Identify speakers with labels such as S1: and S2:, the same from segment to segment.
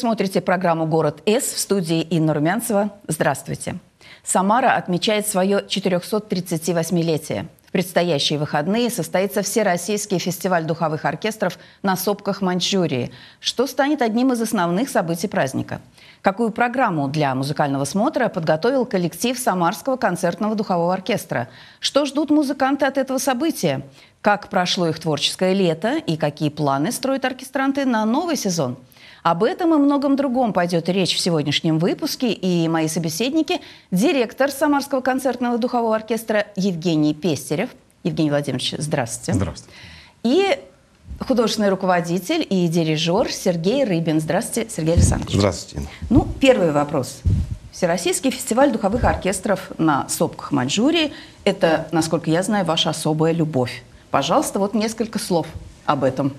S1: Смотрите программу «Город С» в студии Инна Румянцева. Здравствуйте. Самара отмечает свое 438-летие. В предстоящие выходные состоится Всероссийский фестиваль духовых оркестров на сопках Маньчжурии, что станет одним из основных событий праздника. Какую программу для музыкального смотра подготовил коллектив Самарского концертного духового оркестра? Что ждут музыканты от этого события? Как прошло их творческое лето и какие планы строят оркестранты на новый сезон – об этом и многом другом пойдет речь в сегодняшнем выпуске. И мои собеседники – директор Самарского концертного духового оркестра Евгений Пестерев. Евгений Владимирович, здравствуйте.
S2: Здравствуйте.
S1: И художественный руководитель и дирижер Сергей Рыбин. Здравствуйте, Сергей Александрович.
S2: Здравствуйте.
S1: Ну, первый вопрос. Всероссийский фестиваль духовых оркестров на сопках Маньчжурии – это, насколько я знаю, ваша особая любовь. Пожалуйста, вот несколько слов об этом.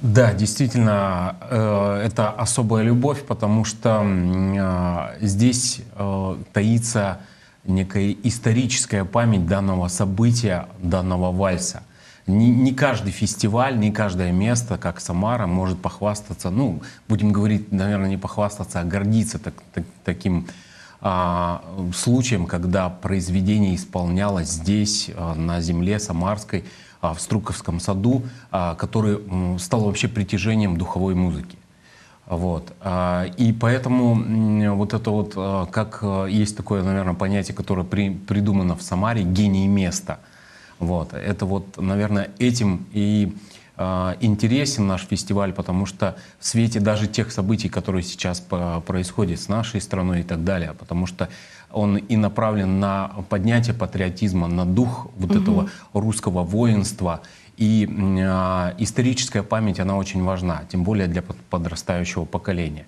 S2: Да, действительно, э, это особая любовь, потому что э, здесь э, таится некая историческая память данного события, данного вальса. Не, не каждый фестиваль, не каждое место, как Самара, может похвастаться, ну, будем говорить, наверное, не похвастаться, а гордиться так, так, таким а, случаем, когда произведение исполнялось здесь, на земле Самарской, в Струковском саду, а, который стал вообще притяжением духовой музыки. Вот. А, и поэтому вот это вот, как есть такое, наверное, понятие, которое при, придумано в Самаре, гений места. Вот. Это вот, наверное, этим и интересен наш фестиваль, потому что в свете даже тех событий, которые сейчас происходят с нашей страной и так далее, потому что он и направлен на поднятие патриотизма, на дух вот угу. этого русского воинства. И э, историческая память, она очень важна, тем более для подрастающего поколения.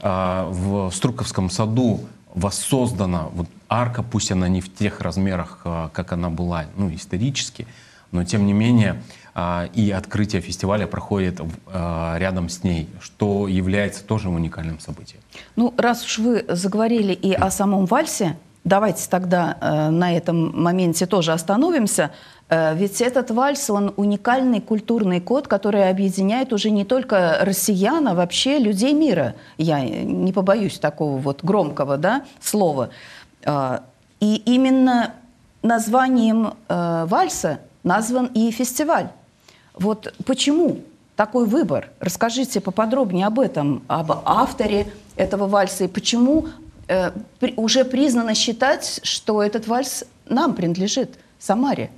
S2: Э, в Струковском саду воссоздана вот арка, пусть она не в тех размерах, э, как она была ну, исторически, но тем не менее а, и открытие фестиваля проходит а, рядом с ней, что является тоже уникальным событием.
S1: Ну, раз уж вы заговорили и о самом вальсе, давайте тогда э, на этом моменте тоже остановимся. Э, ведь этот вальс, он уникальный культурный код, который объединяет уже не только россиян, а вообще людей мира. Я не побоюсь такого вот громкого да, слова. Э, и именно названием вальса назван и фестиваль. Вот почему такой выбор? Расскажите поподробнее об этом, об авторе этого вальса и почему э, при, уже признано считать, что этот вальс нам принадлежит, Самаре.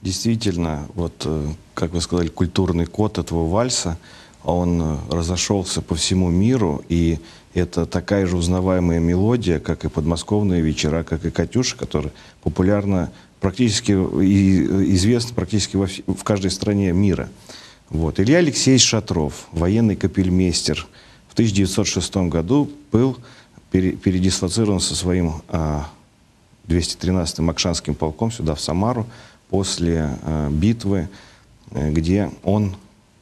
S3: Действительно, вот, э, как вы сказали, культурный код этого вальса, он э, разошелся по всему миру, и это такая же узнаваемая мелодия, как и подмосковные вечера, как и «Катюша», которая популярна практически и известна практически во, в каждой стране мира. Вот. Илья Алексеевич Шатров, военный капельмейстер, в 1906 году был пере, передислоцирован со своим а, 213-м Акшанским полком сюда, в Самару, после а, битвы, э, где он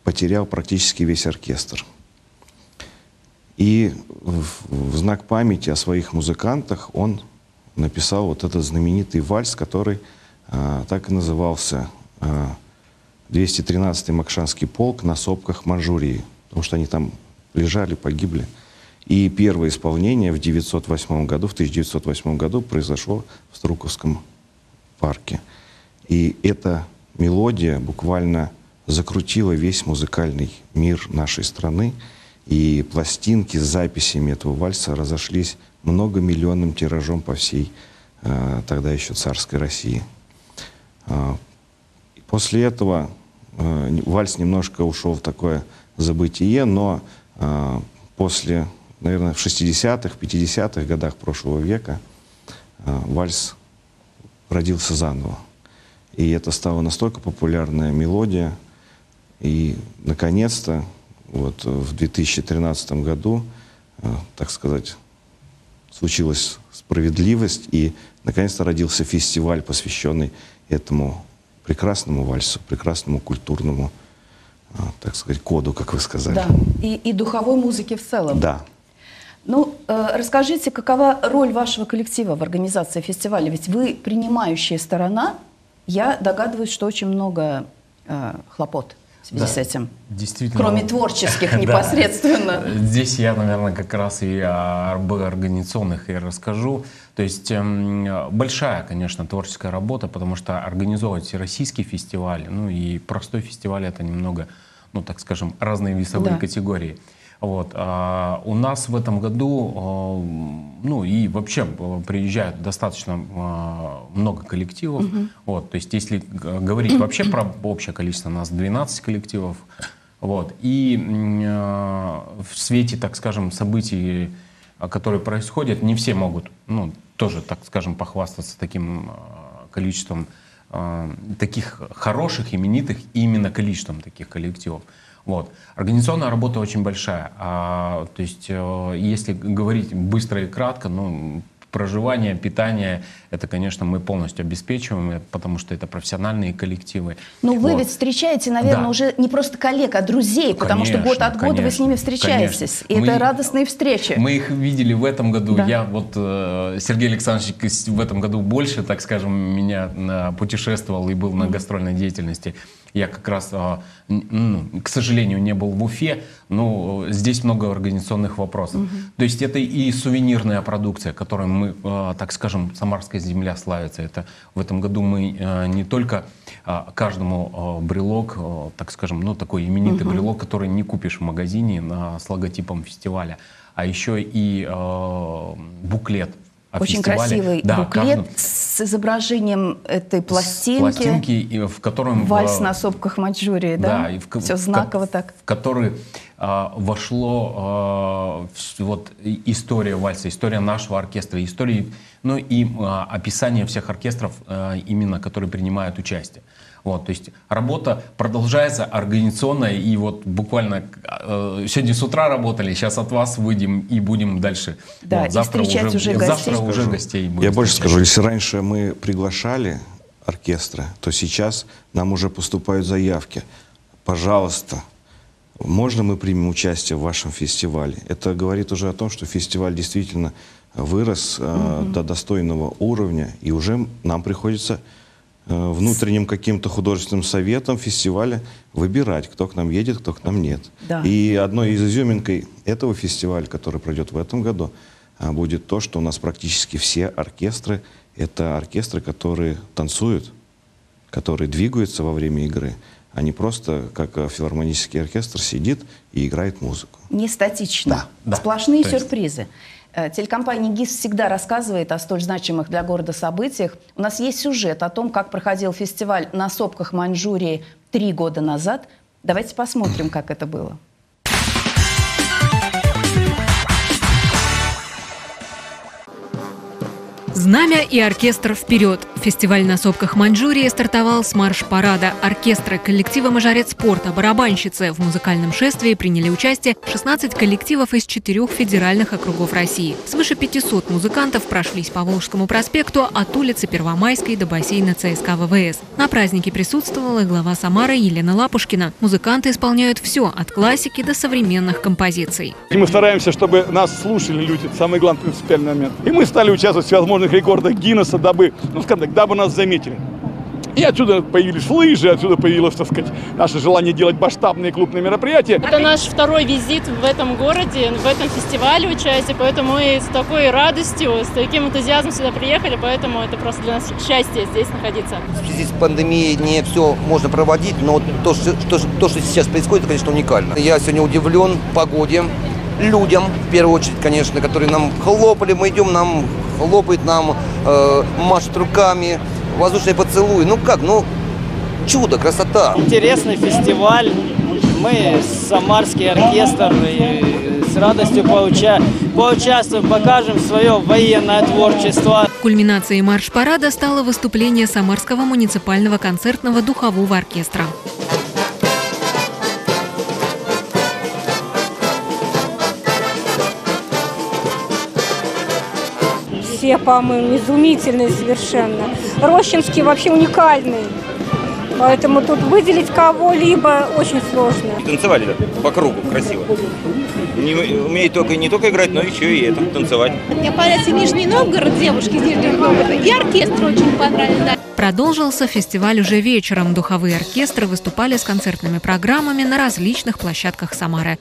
S3: потерял практически весь оркестр. И в, в знак памяти о своих музыкантах он написал вот этот знаменитый вальс, который а, так и назывался а, 213-й Макшанский полк на сопках Манчжурии, потому что они там лежали, погибли. И первое исполнение в 908 году, в 1908 году произошло в Струковском парке. И эта мелодия буквально закрутила весь музыкальный мир нашей страны. И пластинки с записями этого вальса разошлись многомиллионным тиражом по всей э, тогда еще царской России. Э, после этого э, вальс немножко ушел в такое забытие, но э, после, наверное, в 60-х, 50-х годах прошлого века вальс родился заново. И это стала настолько популярная мелодия. И, наконец-то, вот в 2013 году, так сказать, случилась справедливость, и наконец-то родился фестиваль, посвященный этому прекрасному вальсу, прекрасному культурному, а, так сказать, коду, как вы сказали.
S1: Да, и, и духовой музыки в целом.
S3: Да.
S1: Ну, э, расскажите, какова роль вашего коллектива в организации фестиваля? Ведь вы принимающая сторона, я догадываюсь, что очень много э, хлопот связи да, с этим?
S2: Действительно.
S1: Кроме творческих непосредственно.
S2: Здесь я, наверное, как раз и об организационных и расскажу. То есть эм, большая, конечно, творческая работа, потому что организовывать российский фестиваль, ну и простой фестиваль это немного, ну так скажем, разные весовые да. категории. Вот. А у нас в этом году, а, ну и вообще э, приезжают достаточно а, много коллективов. Угу. Вот. То есть если говорить вообще про общее количество, у нас 12 коллективов. Вот. И а, в свете, так скажем, событий, которые происходят, не все могут, ну, тоже, так скажем, похвастаться таким количеством таких хороших, именитых, именно количеством таких коллективов. Вот. Организационная работа очень большая. А, то есть, э, если говорить быстро и кратко, ну, проживание, питание, это, конечно, мы полностью обеспечиваем, потому что это профессиональные коллективы.
S1: Но ну, вы вот. ведь встречаете, наверное, да. уже не просто коллег, а друзей, потому конечно, что год от года конечно, вы с ними встречаетесь. Конечно. И мы, это радостные встречи.
S2: Мы их видели в этом году. Да. Я вот, э, Сергей Александрович в этом году больше, так скажем, меня э, путешествовал и был на гастрольной деятельности. Я как раз, а, ну, к сожалению, не был в Уфе, но здесь много организационных вопросов. Угу. То есть это и сувенирная продукция, которой мы, а, так скажем, Самарская земля славится. Это в этом году мы а, не только каждому брелок, так скажем, ну такой именитый угу. брелок, который не купишь в магазине с логотипом фестиваля, а еще и буклет
S1: очень фестивале. красивый да, буклет каждом... с изображением этой пластинки. С
S2: пластинки, в котором...
S1: Вальс в... на сопках Маньчжурии, да?
S2: Да. И
S1: в... Все знаково в... так.
S2: В который а, вошло а, вот история вальса, история нашего оркестра, история, ну и а, описание всех оркестров, а, именно которые принимают участие. Вот, то есть работа продолжается организационная, и вот буквально э, сегодня с утра работали, сейчас от вас выйдем и будем дальше.
S1: Да,
S2: вот,
S1: завтра уже, уже
S2: гостей. Завтра уже гостей
S3: будем Я больше скажу, если раньше мы приглашали оркестра, то сейчас нам уже поступают заявки. Пожалуйста, можно мы примем участие в вашем фестивале? Это говорит уже о том, что фестиваль действительно вырос э, угу. до достойного уровня, и уже нам приходится внутренним каким-то художественным советом фестиваля выбирать, кто к нам едет, кто к нам нет. Да. И одной из изюминкой этого фестиваля, который пройдет в этом году, а, будет то, что у нас практически все оркестры — это оркестры, которые танцуют, которые двигаются во время игры, а не просто, как э, филармонический оркестр, сидит и играет музыку.
S1: Не статично. Да, Сплошные да. сюрпризы. Э, телекомпания ГИС всегда рассказывает о столь значимых для города событиях. У нас есть сюжет о том, как проходил фестиваль на сопках Маньчжурии три года назад. Давайте посмотрим, как это было.
S4: Знамя и оркестр вперед. Фестиваль на сопках Маньчжурии стартовал с марш-парада. Оркестры коллектива «Мажорец спорта», барабанщицы в музыкальном шествии приняли участие 16 коллективов из четырех федеральных округов России. Свыше 500 музыкантов прошлись по Волжскому проспекту от улицы Первомайской до бассейна ЦСКА ВВС. На празднике присутствовала глава Самары Елена Лапушкина. Музыканты исполняют все от классики до современных композиций.
S5: И мы стараемся, чтобы нас слушали люди. Самый главный принципиальный момент. И мы стали участвовать в всевозможных рекордах Гиннесса, дабы, ну, скажем так, дабы нас заметили. И отсюда появились лыжи, отсюда появилось, так сказать, наше желание делать масштабные клубные мероприятия.
S6: Это наш второй визит в этом городе, в этом фестивале участие, поэтому мы с такой радостью, с таким энтузиазмом сюда приехали, поэтому это просто для нас счастье здесь находиться.
S7: В связи с пандемией не все можно проводить, но то, что, то, то, что сейчас происходит, конечно, уникально. Я сегодня удивлен погоде, людям, в первую очередь, конечно, которые нам хлопали, мы идем, нам хлопает, нам э, машет руками, воздушный поцелуй. Ну как, ну чудо, красота.
S8: Интересный фестиваль. Мы самарский оркестр и с радостью поуча... поучаствуем, покажем свое военное творчество.
S4: Кульминацией марш-парада стало выступление Самарского муниципального концертного духового оркестра.
S9: Все, по-моему, изумительные совершенно. Рощинский вообще уникальный. Поэтому тут выделить кого-либо очень сложно.
S10: Танцевали да, по кругу, красиво. Не, умеет только, не только играть, но еще и это, танцевать.
S11: Мне понравился Нижний Новгород, девушки из Нижнего Новгорода, и оркестр очень понравился. Да.
S4: Продолжился фестиваль уже вечером. Духовые оркестры выступали с концертными программами на различных площадках Самары.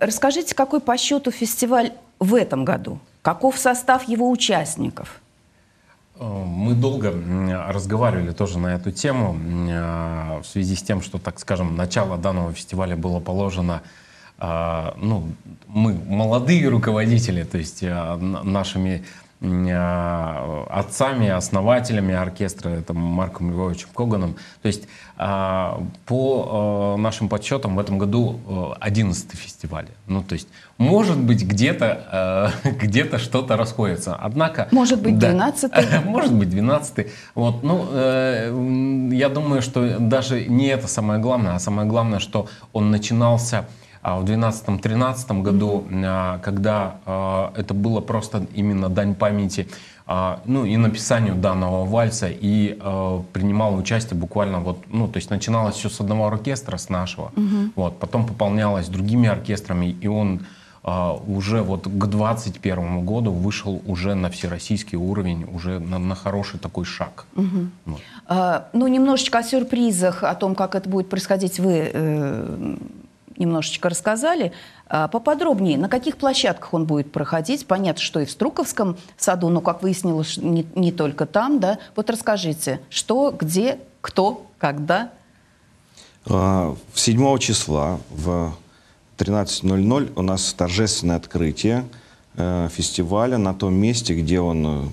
S1: Расскажите, какой по счету фестиваль в этом году? Каков состав его участников?
S2: Э, мы долго разговаривали тоже на эту тему э, в связи с тем, что, так скажем, начало данного фестиваля было положено ну, мы молодые руководители, то есть нашими отцами, основателями оркестра, это Марком Львовичем Коганом. То есть а, по а, нашим подсчетам в этом году 11 фестиваль. Ну, то есть, может быть, где-то где что-то расходится. Однако...
S1: Может быть, 12
S2: да, Может быть, 12 Вот, ну, э, я думаю, что даже не это самое главное, а самое главное, что он начинался а в 2012-2013 году, а, когда а, это было просто именно дань памяти ну, и написанию данного вальса, и принимал участие буквально вот, ну, то есть начиналось все с одного оркестра, с нашего, угу. вот, потом пополнялось другими оркестрами, и он уже вот к 2021 году вышел уже на всероссийский уровень, уже на, на хороший такой шаг. Угу.
S1: Вот. А, ну, немножечко о сюрпризах, о том, как это будет происходить, вы э, немножечко рассказали. А, поподробнее, на каких площадках он будет проходить? Понятно, что и в Струковском саду, но, как выяснилось, не, не только там, да? Вот расскажите, что, где, кто, когда?
S3: 7 а, числа в 13.00 у нас торжественное открытие э, фестиваля на том месте, где он э,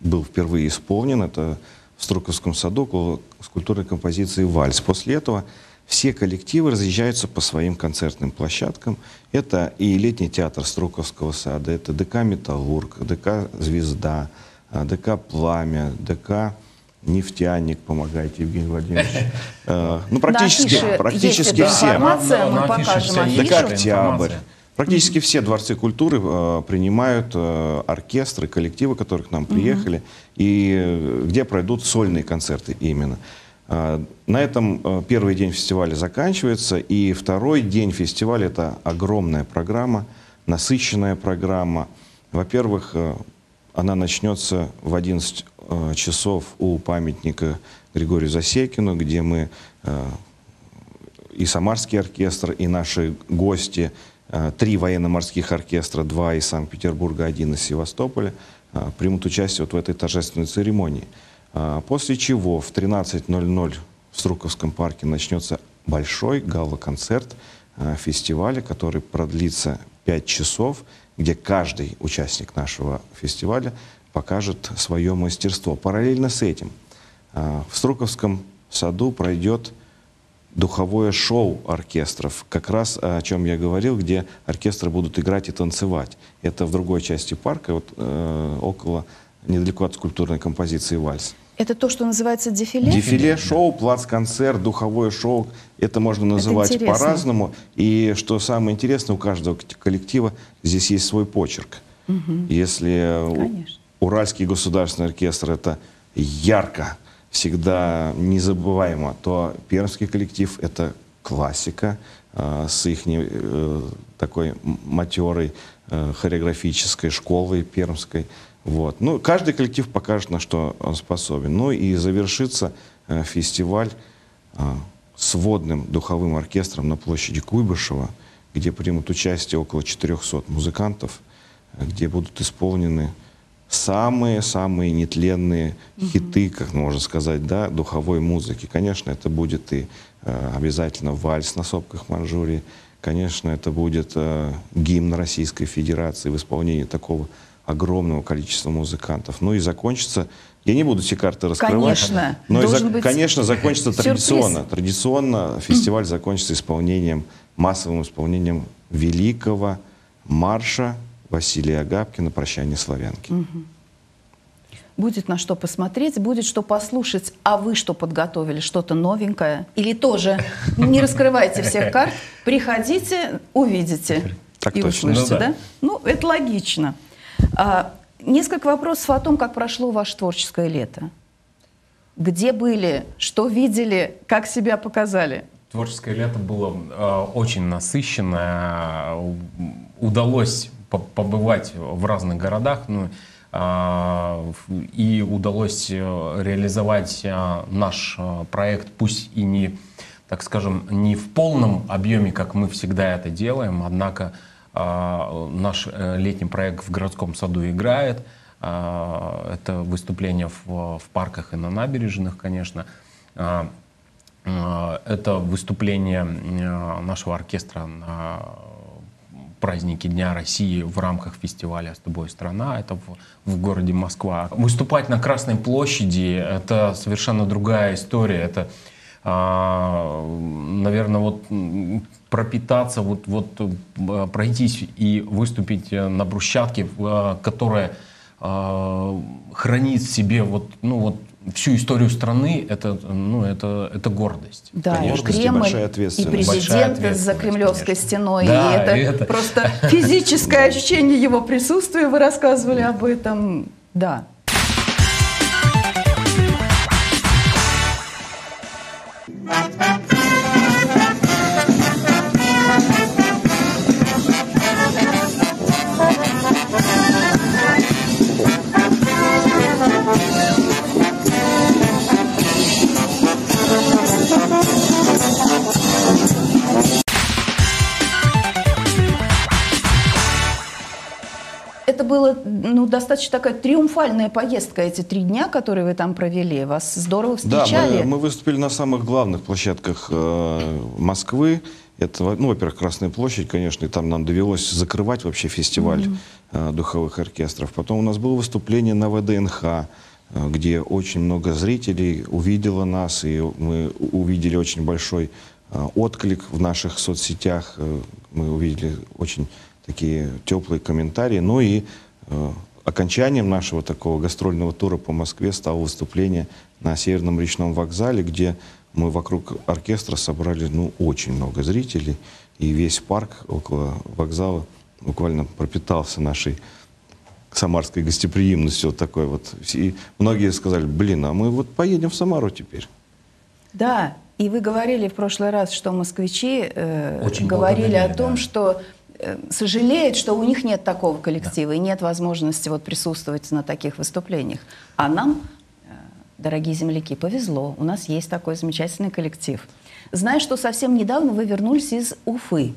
S3: был впервые исполнен. Это в Струковском саду около скульптурной композиции «Вальс». После этого все коллективы разъезжаются по своим концертным площадкам. Это и летний театр Струковского сада, это ДК «Металлург», ДК «Звезда», а, ДК «Пламя», ДК нефтяник, помогайте, Евгений Владимирович. А, ну, практически, практически все.
S1: мы покажем
S3: ДК «Октябрь». Практически все дворцы культуры э, принимают э, оркестры, коллективы, которые к нам приехали, угу. и э, где пройдут сольные концерты именно. А, на этом э, первый день фестиваля заканчивается, и второй день фестиваля – это огромная программа, насыщенная программа. Во-первых, э, она начнется в 11 э, часов у памятника Григорию Засекину, где мы и Самарский оркестр, и наши гости, три военно-морских оркестра, два из Санкт-Петербурга, один из Севастополя, примут участие вот в этой торжественной церемонии. А, после чего в 13.00 в Струковском парке начнется большой гала-концерт а, фестиваля, который продлится 5 часов, где каждый участник нашего фестиваля покажет свое мастерство. Параллельно с этим а, в Струковском саду пройдет духовое шоу оркестров, как раз о чем я говорил, где оркестры будут играть и танцевать. Это в другой части парка, вот, э, около, недалеко от скульптурной композиции «Вальс».
S1: Это то, что называется дефиле?
S3: Дефиле, шоу, плац-концерт, духовое шоу. Это можно называть по-разному. И что самое интересное, у каждого коллектива здесь есть свой почерк. Угу. Если Конечно. Уральский государственный оркестр это ярко, всегда незабываемо, то пермский коллектив это классика с их э, такой матерой э, хореографической школой пермской. Вот. Ну, каждый коллектив покажет, на что он способен. Ну и завершится э, фестиваль э, с водным духовым оркестром на площади Куйбышева, где примут участие около 400 музыкантов, э, где будут исполнены самые-самые нетленные угу. хиты, как можно сказать, да, духовой музыки. Конечно, это будет и э, обязательно вальс на сопках Манчжурии. Конечно, это будет э, гимн Российской Федерации в исполнении такого огромного количества музыкантов. Ну и закончится, я не буду все карты раскрывать,
S1: конечно,
S3: но и за, быть конечно закончится сюрприз. традиционно. Традиционно фестиваль закончится исполнением, массовым исполнением великого марша Василия Агапкина «Прощание славянки». Угу.
S1: Будет на что посмотреть, будет что послушать. А вы что подготовили? Что-то новенькое? Или тоже не раскрывайте всех карт, приходите, увидите так и точно. услышите, ну, да. да? Ну, это логично. А, несколько вопросов о том, как прошло ваше творческое лето. Где были, что видели, как себя показали?
S2: Творческое лето было э, очень насыщенное. Удалось побывать в разных городах. Ну, и удалось реализовать наш проект, пусть и не, так скажем, не в полном объеме, как мы всегда это делаем, однако наш летний проект в городском саду играет. Это выступления в, в парках и на набережных, конечно. Э, это выступление э, нашего оркестра на празднике Дня России в рамках фестиваля «С тобой страна». Это в, в городе Москва. Выступать на Красной площади – это совершенно другая история. Это, а, наверное, вот пропитаться, вот, вот э, пройтись и выступить на брусчатке, которая хранит в себе вот, ну, вот всю историю страны это, ну, это, это гордость.
S1: Да, Конечно, и Кремль, и, и президент за Кремлевской конечно. стеной. Да, и это, и это просто физическое ощущение его присутствия. Вы рассказывали об этом. Да. было ну, достаточно такая триумфальная поездка эти три дня, которые вы там провели. Вас здорово встречали.
S3: Да, мы, мы выступили на самых главных площадках э, Москвы. Это, ну, во-первых, Красная площадь, конечно, и там нам довелось закрывать вообще фестиваль mm-hmm. э, духовых оркестров. Потом у нас было выступление на ВДНХ, э, где очень много зрителей увидело нас, и мы увидели очень большой э, отклик в наших соцсетях. Э, мы увидели очень такие теплые комментарии. Ну и окончанием нашего такого гастрольного тура по Москве стало выступление на Северном речном вокзале, где мы вокруг оркестра собрали ну, очень много зрителей, и весь парк около вокзала буквально пропитался нашей самарской гостеприимностью вот такой вот. И многие сказали, блин, а мы вот поедем в Самару теперь.
S1: Да, и вы говорили в прошлый раз, что москвичи э, говорили о том, да. что Э, сожалеют, что у них нет такого коллектива да. и нет возможности вот присутствовать на таких выступлениях. А нам, э, дорогие земляки, повезло. У нас есть такой замечательный коллектив. Знаю, что совсем недавно вы вернулись из Уфы.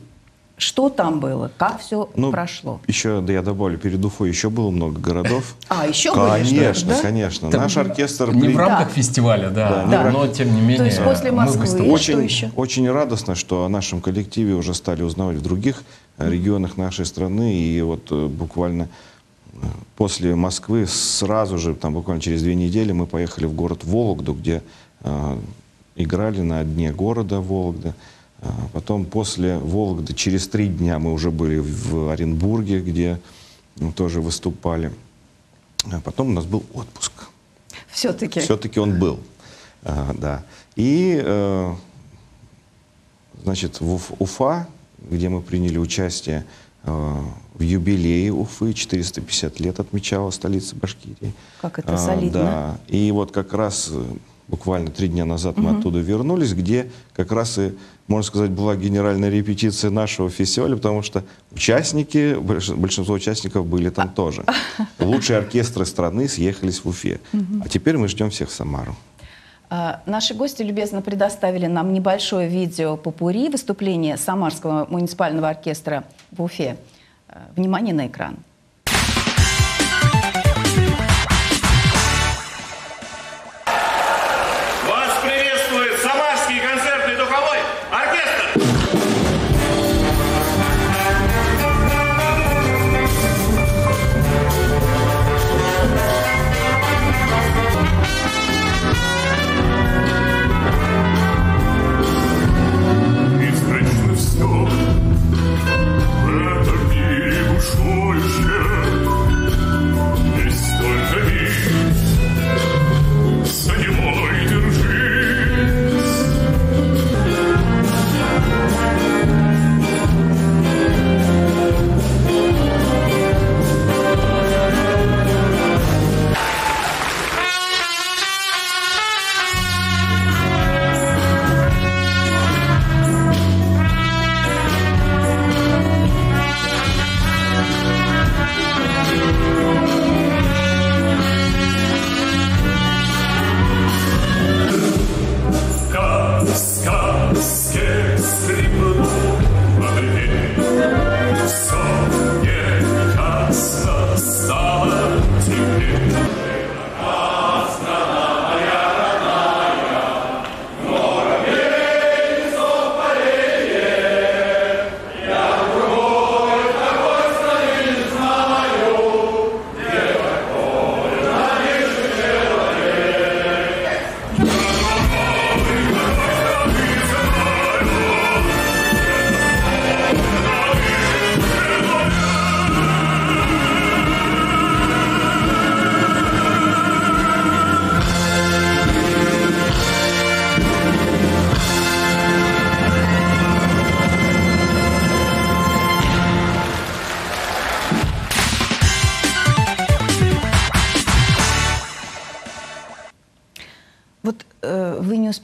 S1: Что там было? Как все ну, прошло?
S3: Еще, да я добавлю, перед Уфой еще было много городов.
S1: А, еще
S3: Конечно, были, конечно. Да? Наш оркестр...
S2: Не в рамках да. фестиваля, да, да, да. но тем не менее... То
S1: есть после Москвы
S3: очень,
S1: что еще?
S3: Очень радостно, что о нашем коллективе уже стали узнавать в других регионах нашей страны. И вот э, буквально э, после Москвы сразу же, там буквально через две недели, мы поехали в город Вологду, где э, играли на дне города Вологда. Потом после Вологды через три дня мы уже были в Оренбурге, где ну, тоже выступали. А потом у нас был отпуск.
S1: Все-таки?
S3: Все-таки он был, а, да. И, э, значит, в Уфа где мы приняли участие э, в юбилее Уфы, 450 лет отмечала столица Башкирии.
S1: Как это солидно.
S3: Да, и вот как раз э, буквально три дня назад мы угу. оттуда вернулись, где как раз и, можно сказать, была генеральная репетиция нашего фестиваля, потому что участники, большинство участников были там тоже. Лучшие оркестры страны съехались в Уфе. Угу. А теперь мы ждем всех в Самару.
S1: А, наши гости любезно предоставили нам небольшое видео по пури выступления Самарского муниципального оркестра в Уфе. А, внимание на экран.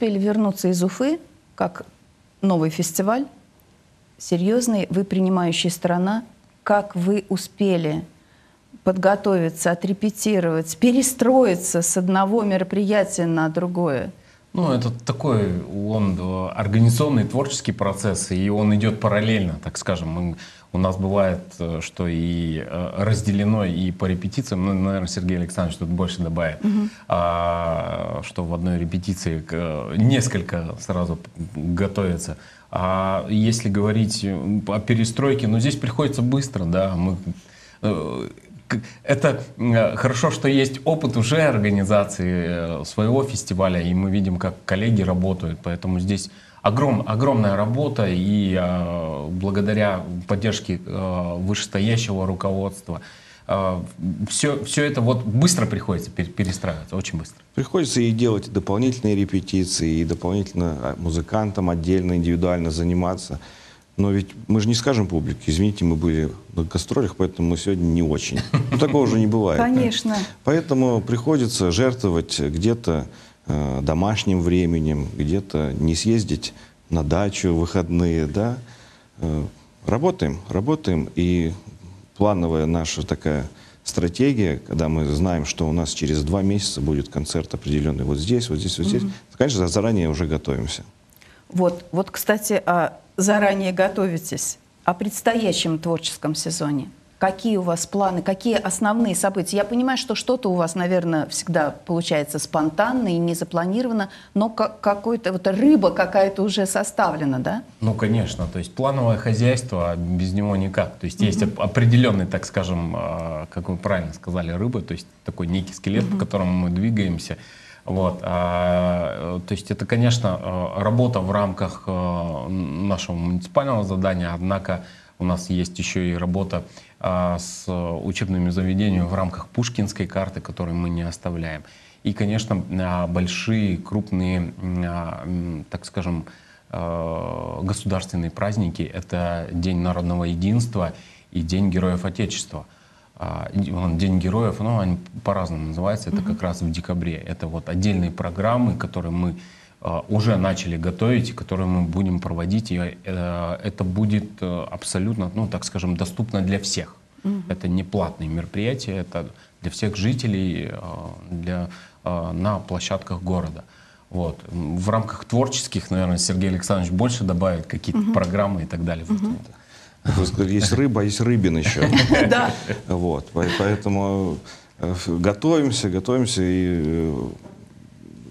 S1: Успели вернуться из Уфы, как новый фестиваль, серьезный, вы принимающая страна, как вы успели подготовиться, отрепетировать, перестроиться с одного мероприятия на другое?
S2: Ну, это такой, он э, организационный творческий процесс, и он идет параллельно, так скажем. Мы, у нас бывает, э, что и э, разделено и по репетициям, ну, наверное, Сергей Александрович тут больше добавит, угу. а, что в одной репетиции несколько сразу готовится. А если говорить о перестройке, ну, здесь приходится быстро, да, мы это хорошо, что есть опыт уже организации э, своего фестиваля, и мы видим, как коллеги работают, поэтому здесь огром, огромная работа, и э, благодаря поддержке э, вышестоящего руководства все, все это вот быстро приходится перестраиваться, очень быстро.
S3: Приходится и делать дополнительные репетиции, и дополнительно а, музыкантам отдельно, индивидуально заниматься. Но ведь мы же не скажем публике, извините, мы были на гастролях, поэтому мы сегодня не очень. Ну, такого уже не бывает.
S1: Конечно.
S3: Поэтому приходится жертвовать где-то э, домашним временем, где-то не съездить на дачу в выходные, да. Э, работаем, работаем, и плановая наша такая стратегия, когда мы знаем, что у нас через два месяца будет концерт определенный вот здесь, вот здесь, вот здесь, угу. конечно, заранее уже готовимся.
S1: Вот, вот, кстати, о заранее готовитесь о предстоящем творческом сезоне? Какие у вас планы, какие основные события? Я понимаю, что что-то у вас, наверное, всегда получается спонтанно и не запланировано, но какой-то вот рыба какая-то уже составлена, да?
S2: Ну, конечно. То есть плановое хозяйство, а без него никак. То есть mm-hmm. есть определенный, так скажем, а, как вы правильно сказали, рыба, то есть такой некий скелет, mm-hmm. по которому мы двигаемся. Вот, а, то есть это, конечно, э, работа в рамках нашего муниципального задания, однако у нас есть еще и работа а, с учебными заведениями в рамках Пушкинской карты, которую мы не оставляем. И, конечно, а, большие, крупные, так скажем, государственные праздники — это День народного единства и День Героев Отечества — а, День героев, ну, они по-разному называются, это как раз в декабре. Это вот отдельные программы, которые мы а, уже начали готовить, которые мы будем проводить. И э, это будет э, абсолютно, ну, так скажем, доступно для всех. Угу. Это не платные мероприятия, это для всех жителей для, на площадках города. Вот. В рамках творческих, наверное, Сергей Александрович больше добавит какие-то угу. программы и так далее. Угу.
S3: Вы сказали, есть рыба, есть рыбин еще.
S1: Да.
S3: Вот, поэтому э, готовимся, готовимся. И э,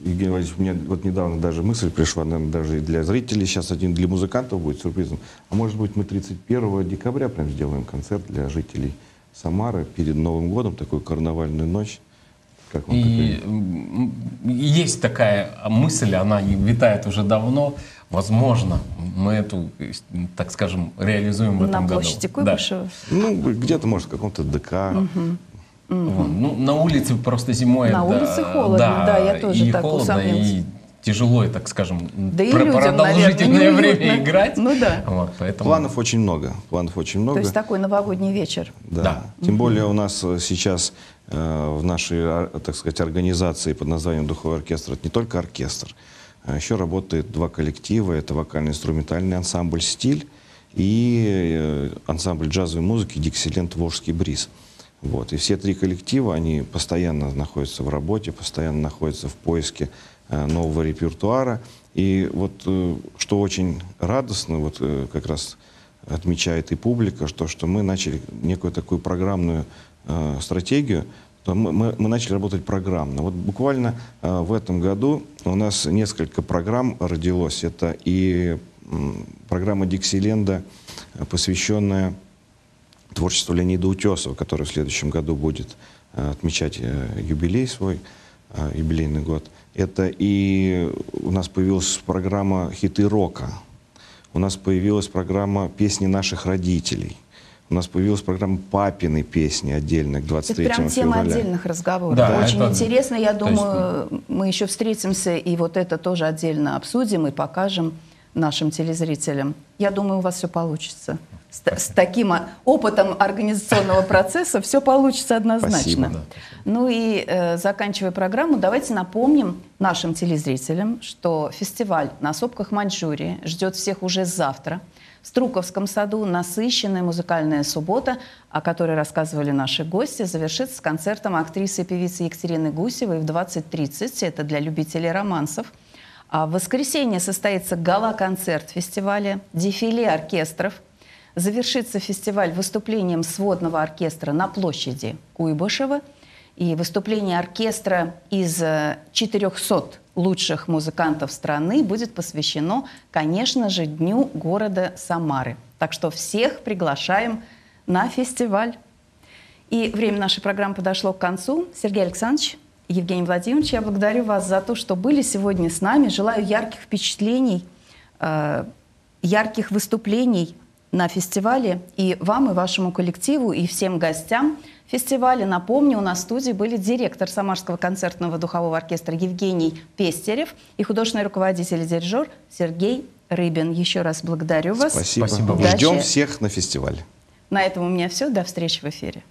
S3: Евгений Владимирович, мне вот недавно даже мысль пришла, наверное, даже и для зрителей сейчас один, для музыкантов будет сюрпризом. А может быть мы 31 декабря прям сделаем концерт для жителей Самары перед Новым годом, такую карнавальную ночь.
S2: Как вам и такая? есть такая мысль, она витает уже давно. Возможно, мы эту, так скажем, реализуем в этом
S1: году. На площади Куйбышева?
S3: Да. Ну, где-то, может, в каком-то ДК. Угу.
S2: Угу. Ну, на улице просто зимой.
S1: На да, улице холодно, да, да я тоже
S2: и
S1: так
S2: холодно, и тяжело, так скажем,
S1: да и людям, продолжительное
S2: наверное, время играть.
S1: Ну да.
S3: Вот, поэтому... Планов очень много. Планов очень много.
S1: То есть такой новогодний вечер.
S3: Да. да. Тем угу. более у нас э, сейчас э, в нашей, а, так сказать, организации под названием «Духовой оркестр» это не только оркестр, а еще работает два коллектива. Это вокально-инструментальный ансамбль «Стиль» и э, ансамбль джазовой музыки «Диксиленд Волжский бриз». Вот. И все три коллектива, они постоянно находятся в работе, постоянно находятся в поиске э, нового репертуара. И вот э, что очень радостно, вот как раз отмечает и публика, что, что мы начали некую такую программную э, стратегию то мы, мы, мы начали работать программно. Вот буквально э, в этом году у нас несколько программ родилось. Это и э, программа Диксиленда, посвященная творчеству Леонида Утесова, который в следующем году будет э, отмечать э, юбилей свой, э, юбилейный год. Это и у нас появилась программа «Хиты рока». У нас появилась программа «Песни наших родителей». У нас появилась программа «Папины песни» отдельно к 23
S1: это прям
S3: февраля.
S1: тема отдельных разговоров. Да, Очень это... интересно. Я думаю, есть... мы еще встретимся и вот это тоже отдельно обсудим и покажем нашим телезрителям. Я думаю, у вас все получится. С, с таким опытом организационного процесса все получится однозначно.
S3: Спасибо.
S1: Ну и э, заканчивая программу, давайте напомним нашим телезрителям, что фестиваль на сопках Маньчжурии ждет всех уже завтра. В Струковском саду насыщенная музыкальная суббота, о которой рассказывали наши гости, завершится с концертом актрисы и певицы Екатерины Гусевой в 20.30. Это для любителей романсов. А в воскресенье состоится гала-концерт фестиваля, дефиле оркестров. Завершится фестиваль выступлением сводного оркестра на площади Куйбышева и выступление оркестра из 400 лучших музыкантов страны будет посвящено, конечно же, Дню города Самары. Так что всех приглашаем на фестиваль. И время нашей программы подошло к концу. Сергей Александрович, Евгений Владимирович, я благодарю вас за то, что были сегодня с нами. Желаю ярких впечатлений, э, ярких выступлений на фестивале и вам, и вашему коллективу, и всем гостям фестиваля. Напомню, у нас в студии были директор Самарского концертного духового оркестра Евгений Пестерев и художественный руководитель и дирижер Сергей Рыбин. Еще раз благодарю вас.
S3: Спасибо.
S2: Спасибо.
S3: Ждем всех на фестивале.
S1: На этом у меня все. До встречи в эфире.